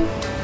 you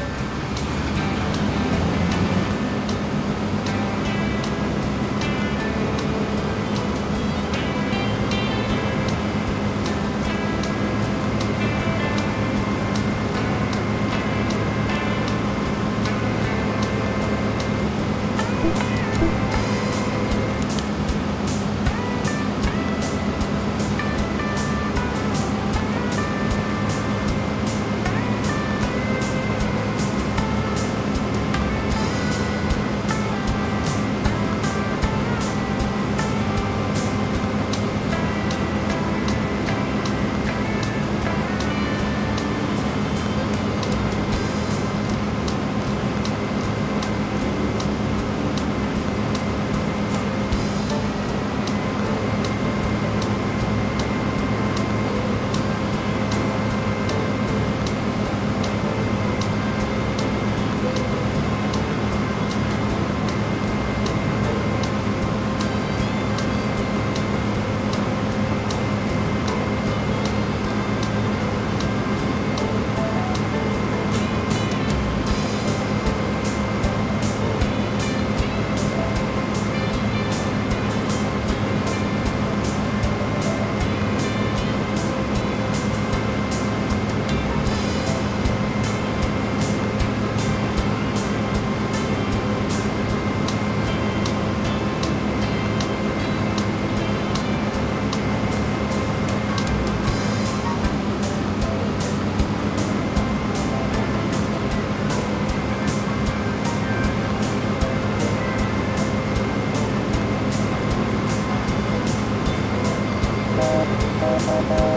Bye.